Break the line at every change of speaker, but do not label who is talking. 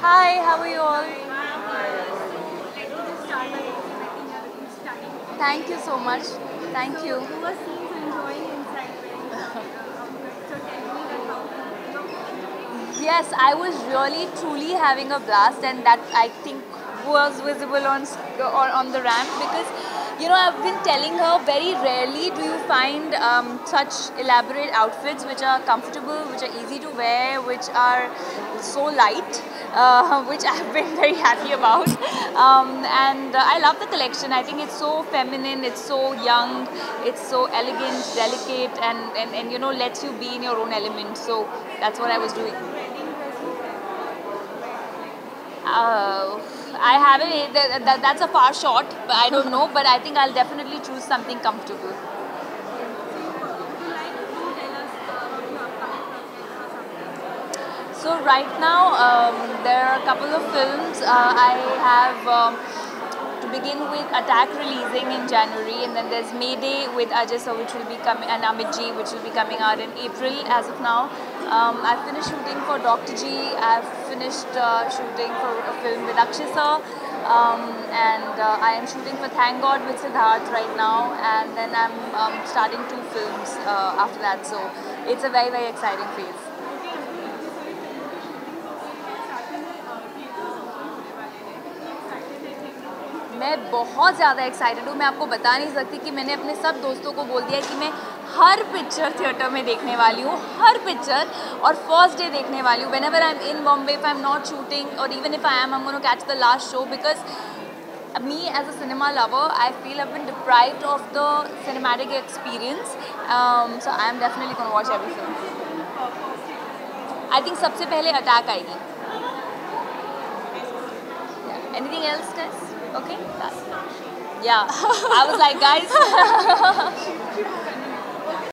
Hi, how are you all? Thank you so much. Thank you.
You were seen enjoying inside wearing uh, So tell me that how
Yes, I was really truly having a blast, and that I think was visible on on, on the ramp because you know I've been telling her very rarely do you find um, such elaborate outfits which are comfortable, which are easy to wear, which are so light, uh, which I've been very happy about. Um, and uh, I love the collection. I think it's so feminine, it's so young, it's so elegant, delicate, and, and, and you know lets you be in your own element. So that's what I was doing. Uh, I haven't. That, that, that's a far shot, but I don't know. But I think I'll definitely choose something comfortable. So right now um, there are a couple of films. Uh, I have um, begin with Attack releasing in January, and then there's Mayday with Ajay Sir, which will be coming, and Amit Ji, which will be coming out in April. As of now, um, I've finished shooting for Dr. G. I've finished uh, shooting for a film with Akshay Sir. Um, and uh, I am shooting for Thank God with Sidharth right now, and then I'm um, starting two films uh, after that. So it's a very very exciting phase. मैं बहुत ज़्यादा excited हूँ। मैं आपको बता नहीं सकती कि मैंने अपने सब दोस्तों को बोल दिया कि मैं हर पिक्चर थिएटर में देखने वाली हूँ हर पिक्चर और फ़र्स्ट डे देखने वाली हूँ। Whenever I am in Bombay if I am not shooting और even if I am am catch the last show because me as a cinema lover i feel i've been deprived of the cinematic um, so i'm definitely going to watch every film. I think सबसे पहले attack आएगी। Yeah. anything else okay. Yeah. I was like guys